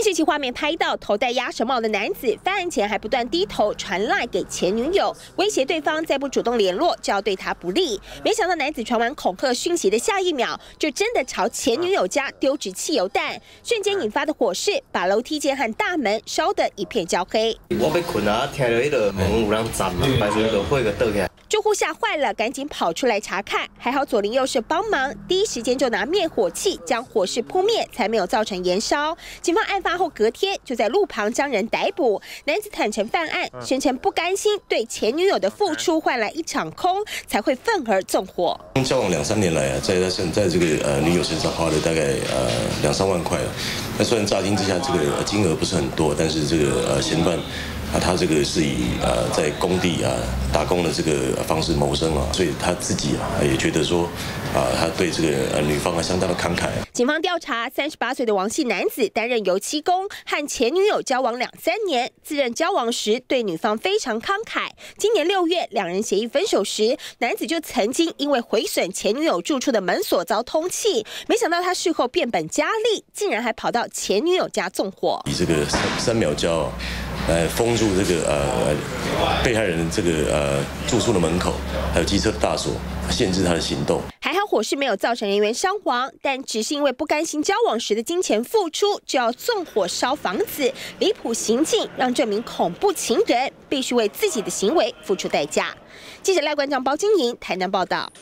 监视器画面拍到头戴鸭舌帽的男子，犯案前还不断低头传赖给前女友，威胁对方再不主动联络就要对他不利。没想到男子传完恐吓讯息的下一秒，就真的朝前女友家丢掷汽油弹，瞬间引发的火势把楼梯间和大门烧得一片焦黑。我被困啊，听到那个门有人砸嘛，反正就火个倒起来。住户吓坏了，赶紧跑出来查看，还好左邻右舍帮忙，第一时间就拿灭火器将火势扑灭，才没有造成延烧。警方案发后隔天就在路旁将人逮捕，男子坦诚犯案，宣称不甘心对前女友的付出换来一场空，才会愤而纵火。交往两三年来啊，在他现在这个呃女友身上花了大概呃两三万块了，那虽然乍听之下这个金额不是很多，但是这个呃嫌犯。啊，他这个是以呃在工地啊打工的这个方式谋生啊，所以他自己啊也觉得说，啊他对这个呃女方啊相当的慷慨。警方调查，三十八岁的王姓男子担任油漆工，和前女友交往两三年，自认交往时对女方非常慷慨。今年六月，两人协议分手时，男子就曾经因为毁损前女友住处的门锁遭通气，没想到他事后变本加厉，竟然还跑到前女友家纵火。以这个三三秒胶。呃封住这个呃被害人这个呃住宿的门口，还有机车的大锁，限制他的行动。还好火势没有造成人员伤亡，但只是因为不甘心交往时的金钱付出，就要纵火烧房子，离谱行径让这名恐怖情人必须为自己的行为付出代价。记者赖冠章、包金莹台南报道。